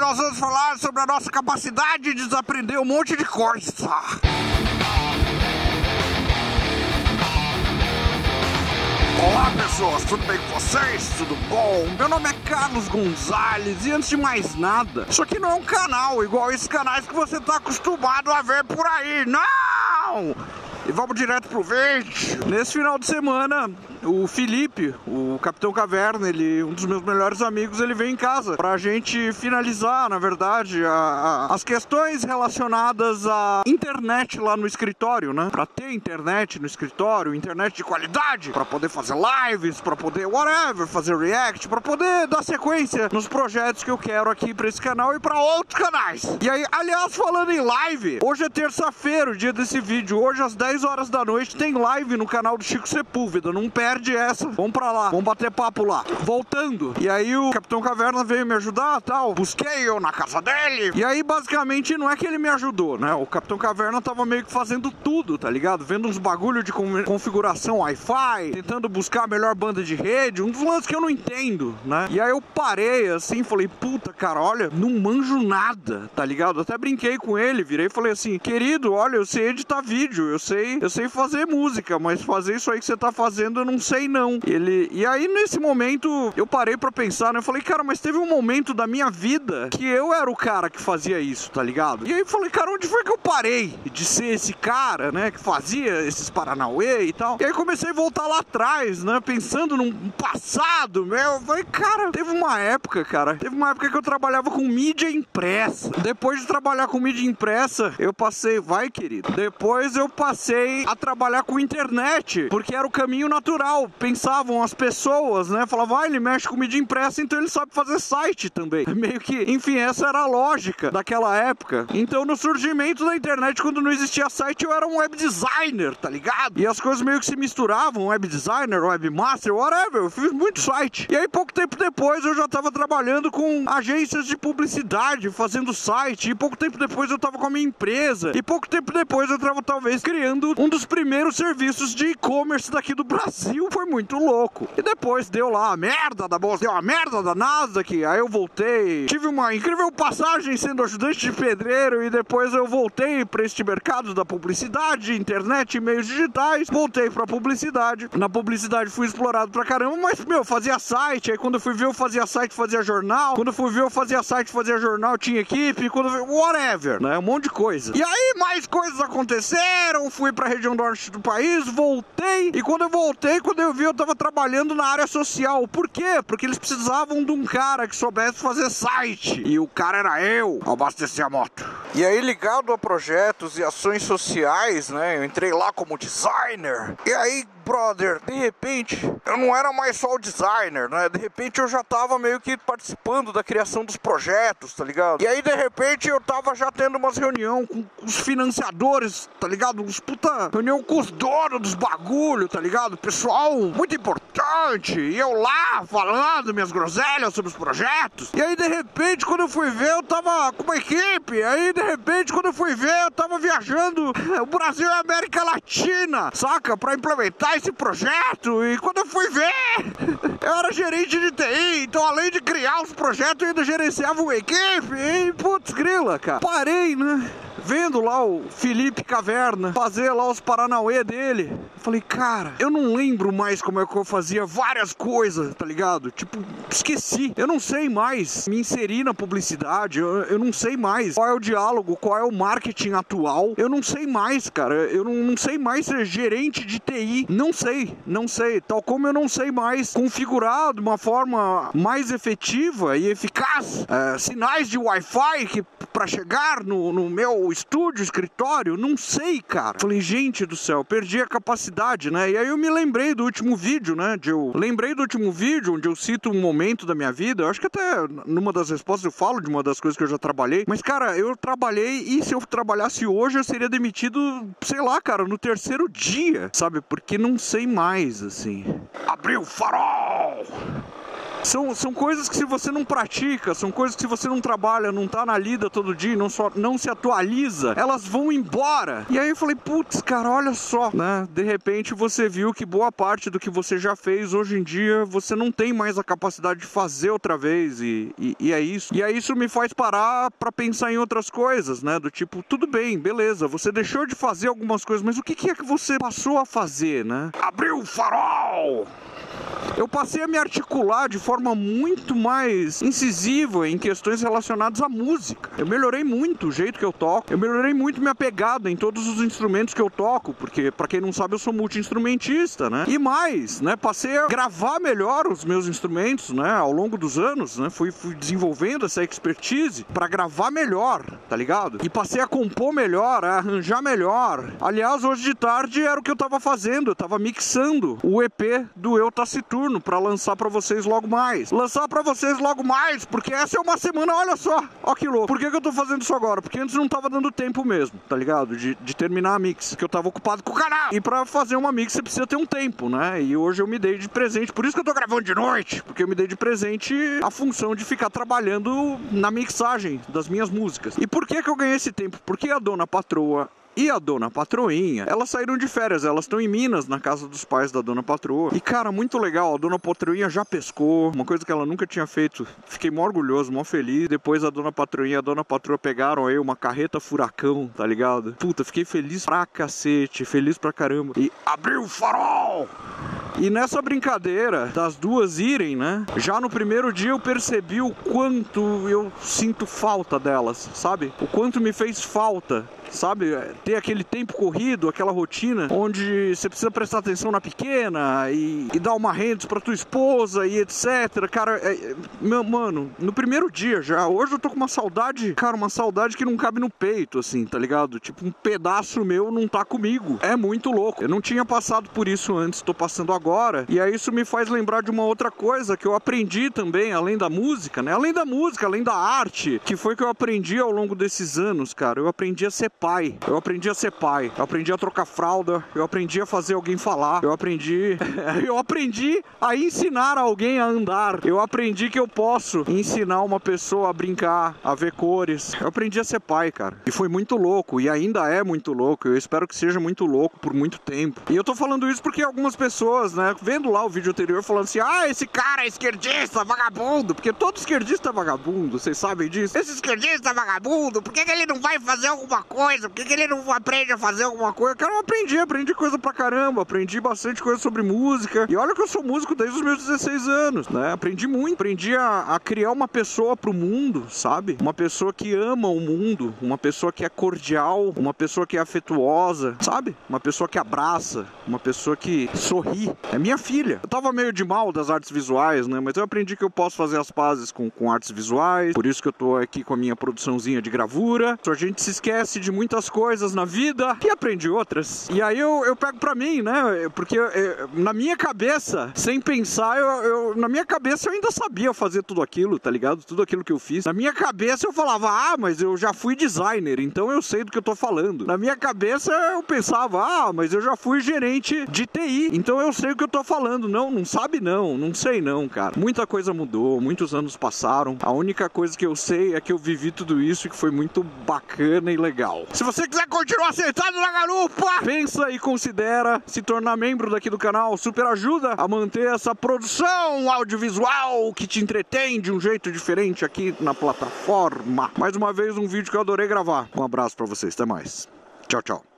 nós vamos falar sobre a nossa capacidade de desaprender um monte de coisa. Olá pessoas, tudo bem com vocês? Tudo bom? Meu nome é Carlos Gonzalez e antes de mais nada, isso aqui não é um canal igual esses canais que você está acostumado a ver por aí, não! E vamos direto pro vídeo. Nesse final de semana, o Felipe, o Capitão Caverna, ele, um dos meus melhores amigos, ele veio em casa pra gente finalizar, na verdade, a, a, as questões relacionadas à internet lá no escritório, né? Pra ter internet no escritório, internet de qualidade, pra poder fazer lives, pra poder whatever, fazer react, pra poder dar sequência nos projetos que eu quero aqui pra esse canal e pra outros canais. E aí, aliás, falando em live, hoje é terça-feira, o dia desse vídeo, hoje às 10 horas da noite tem live no canal do Chico Sepúlveda, não perde perde essa. Vamos pra lá, vamos bater papo lá. Voltando. E aí o Capitão Caverna veio me ajudar tal. Busquei eu na casa dele. E aí, basicamente, não é que ele me ajudou, né? O Capitão Caverna tava meio que fazendo tudo, tá ligado? Vendo uns bagulho de configuração Wi-Fi, tentando buscar a melhor banda de rede, um dos lances que eu não entendo, né? E aí eu parei assim, falei, puta, cara, olha, não manjo nada, tá ligado? Até brinquei com ele, virei e falei assim, querido, olha, eu sei editar vídeo, eu sei, eu sei fazer música, mas fazer isso aí que você tá fazendo eu não sei não. Ele e aí nesse momento eu parei para pensar, né? Eu falei, cara, mas teve um momento da minha vida que eu era o cara que fazia isso, tá ligado? E aí eu falei, cara, onde foi que eu parei de ser esse cara, né, que fazia esses paranauê e tal? E aí comecei a voltar lá atrás, né, pensando num passado meu. Eu falei, cara, teve uma época, cara, teve uma época que eu trabalhava com mídia impressa. Depois de trabalhar com mídia impressa, eu passei, vai, querido. Depois eu passei a trabalhar com internet, porque era o caminho natural pensavam as pessoas, né? Falavam, ah, ele mexe com mídia impressa, então ele sabe fazer site também. Meio que, enfim, essa era a lógica daquela época. Então, no surgimento da internet, quando não existia site, eu era um web designer, tá ligado? E as coisas meio que se misturavam, web designer, webmaster, whatever. Eu fiz muito site. E aí, pouco tempo depois, eu já tava trabalhando com agências de publicidade, fazendo site. E pouco tempo depois, eu tava com a minha empresa. E pouco tempo depois, eu tava talvez criando um dos primeiros serviços de e-commerce daqui do Brasil foi muito louco. E depois deu lá a merda da bolsa, deu a merda da Nasdaq, aí eu voltei. Tive uma incrível passagem sendo ajudante de pedreiro e depois eu voltei para este mercado da publicidade, internet e meios digitais. Voltei para publicidade. Na publicidade fui explorado pra caramba, mas meu, fazia site, aí quando eu fui ver eu fazia site, fazia jornal. Quando eu fui ver eu fazia site, fazia jornal, tinha equipe, quando eu vi, whatever, né? Um monte de coisa. E aí mais coisas aconteceram, fui para a região norte do país, voltei e quando eu voltei, quando eu vi, eu tava trabalhando na área social. Por quê? Porque eles precisavam de um cara que soubesse fazer site. E o cara era eu, abastecer a moto. E aí, ligado a projetos e ações sociais, né? Eu entrei lá como designer. E aí, brother, de repente, eu não era mais só o designer, né? De repente eu já tava meio que participando da criação dos projetos, tá ligado? E aí, de repente, eu tava já tendo umas reunião com os financiadores, tá ligado? Uns puta reunião com os donos dos bagulho, tá ligado? Pessoal muito importante. E eu lá falando minhas groselhas sobre os projetos. E aí, de repente, quando eu fui ver, eu tava com uma equipe. Aí, de repente, quando eu fui ver, eu tava viajando o Brasil e a América Latina, saca? Pra implementar esse projeto. E quando eu fui ver, eu era gerente de TI. Então, além de criar os projetos, eu ainda gerenciava uma equipe. E, putz, grila, cara. Parei, né? Vendo lá o Felipe Caverna fazer lá os Paranauê dele. Falei, cara, eu não lembro mais como é que eu fazia várias coisas, tá ligado? Tipo, esqueci. Eu não sei mais me inserir na publicidade. Eu, eu não sei mais qual é o diálogo, qual é o marketing atual. Eu não sei mais, cara. Eu não, não sei mais ser gerente de TI. Não sei, não sei. Tal como eu não sei mais configurar de uma forma mais efetiva e eficaz é, sinais de Wi-Fi que para chegar no, no meu estúdio, escritório, não sei, cara. Falei, gente do céu, perdi a capacidade, né? E aí eu me lembrei do último vídeo, né? De eu lembrei do último vídeo onde eu cito um momento da minha vida. Eu acho que até numa das respostas eu falo de uma das coisas que eu já trabalhei. Mas, cara, eu trabalhei e se eu trabalhasse hoje eu seria demitido, sei lá, cara, no terceiro dia, sabe? Porque não sei mais, assim. Abriu o farol! São, são coisas que se você não pratica, são coisas que se você não trabalha, não tá na lida todo dia, não, só, não se atualiza, elas vão embora. E aí eu falei, putz, cara, olha só, né? De repente você viu que boa parte do que você já fez hoje em dia você não tem mais a capacidade de fazer outra vez e, e, e é isso. E aí isso me faz parar para pensar em outras coisas, né? Do tipo, tudo bem, beleza, você deixou de fazer algumas coisas, mas o que, que é que você passou a fazer, né? Abriu o farol! Eu passei a me articular de forma muito mais incisiva em questões relacionadas à música. Eu melhorei muito o jeito que eu toco, eu melhorei muito minha pegada em todos os instrumentos que eu toco, porque para quem não sabe eu sou multi-instrumentista, né? E mais, né, passei a gravar melhor os meus instrumentos, né, ao longo dos anos, né? Fui, fui desenvolvendo essa expertise para gravar melhor, tá ligado? E passei a compor melhor, a arranjar melhor. Aliás, hoje de tarde era o que eu tava fazendo, eu tava mixando o EP do Eu Taciturno Saturno para lançar para vocês logo mais. Lançar para vocês logo mais, porque essa é uma semana, olha só, ó que louco. Por que, que eu tô fazendo isso agora? Porque antes não tava dando tempo mesmo, tá ligado? De, de terminar a mix, que eu tava ocupado com o canal. E para fazer uma mix você precisa ter um tempo, né? E hoje eu me dei de presente, por isso que eu tô gravando de noite, porque eu me dei de presente a função de ficar trabalhando na mixagem das minhas músicas. E por que que eu ganhei esse tempo? Porque a dona patroa e a dona patroinha, elas saíram de férias, elas estão em Minas, na casa dos pais da dona patroa. E cara, muito legal, a dona patroinha já pescou, uma coisa que ela nunca tinha feito. Fiquei mó orgulhoso, mó feliz. Depois a dona patroinha e a dona patroa pegaram aí uma carreta furacão, tá ligado? Puta, fiquei feliz pra cacete, feliz pra caramba. E abriu o farol! E nessa brincadeira das duas irem, né? Já no primeiro dia eu percebi o quanto eu sinto falta delas, sabe? O quanto me fez falta sabe? Ter aquele tempo corrido, aquela rotina, onde você precisa prestar atenção na pequena e, e dar uma renda pra tua esposa e etc. Cara, é, meu, mano, no primeiro dia já, hoje eu tô com uma saudade, cara, uma saudade que não cabe no peito, assim, tá ligado? Tipo, um pedaço meu não tá comigo. É muito louco. Eu não tinha passado por isso antes, tô passando agora. E aí isso me faz lembrar de uma outra coisa que eu aprendi também, além da música, né? Além da música, além da arte, que foi que eu aprendi ao longo desses anos, cara. Eu aprendi a ser pai. Eu aprendi a ser pai. Eu aprendi a trocar fralda. Eu aprendi a fazer alguém falar. Eu aprendi. eu aprendi a ensinar alguém a andar. Eu aprendi que eu posso ensinar uma pessoa a brincar, a ver cores. Eu aprendi a ser pai, cara. E foi muito louco. E ainda é muito louco. Eu espero que seja muito louco por muito tempo. E eu tô falando isso porque algumas pessoas, né, vendo lá o vídeo anterior, falando assim: ah, esse cara é esquerdista, vagabundo. Porque todo esquerdista é vagabundo, vocês sabem disso. Esse esquerdista é vagabundo, por que, que ele não vai fazer alguma coisa? Coisa? Por que, que ele não aprende a fazer alguma coisa? Cara, eu aprendi, aprendi coisa pra caramba, aprendi bastante coisa sobre música. E olha que eu sou músico desde os meus 16 anos, né? Aprendi muito, aprendi a, a criar uma pessoa pro mundo, sabe? Uma pessoa que ama o mundo, uma pessoa que é cordial, uma pessoa que é afetuosa, sabe? Uma pessoa que abraça, uma pessoa que sorri. É minha filha. Eu tava meio de mal das artes visuais, né? Mas eu aprendi que eu posso fazer as pazes com, com artes visuais, por isso que eu tô aqui com a minha produçãozinha de gravura. A gente se esquece de muitas coisas na vida e aprendi outras. E aí eu, eu pego pra mim, né? Porque eu, eu, na minha cabeça, sem pensar, eu, na minha cabeça eu ainda sabia fazer tudo aquilo, tá ligado? Tudo aquilo que eu fiz. Na minha cabeça eu falava, ah, mas eu já fui designer, então eu sei do que eu tô falando. Na minha cabeça eu pensava, ah, mas eu já fui gerente de TI, então eu sei o que eu tô falando. Não, não sabe não, não sei não, cara. Muita coisa mudou, muitos anos passaram. A única coisa que eu sei é que eu vivi tudo isso e que foi muito bacana e legal. Se você quiser continuar sentado na garupa, pensa e considera se tornar membro daqui do canal. Super ajuda a manter essa produção audiovisual que te entretém de um jeito diferente aqui na plataforma. Mais uma vez, um vídeo que eu adorei gravar. Um abraço para vocês, até mais. Tchau, tchau.